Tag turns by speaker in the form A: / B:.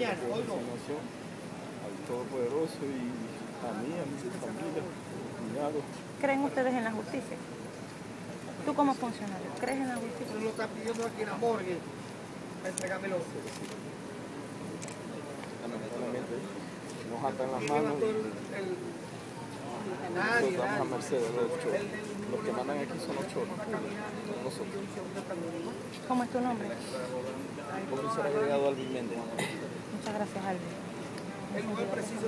A: mañana, hoy no.
B: Nación, al Todopoderoso y a mí, a mi familia, cuñado.
C: ¿Creen ustedes en la justicia? ¿Tú como funcionario, crees en la justicia?
A: Eso lo está pidiendo aquí en la morgue. Entrégamelo.
B: Lamentablemente nos atan las
A: ¿Quién
B: manos nosotros a merced de los choros. Los que mandan aquí son los choros, no nosotros.
C: ¿Cómo es tu nombre?
B: Oficial agregado Alvin Méndez.
C: Muchas gracias, Alvin.
A: el lugar preciso.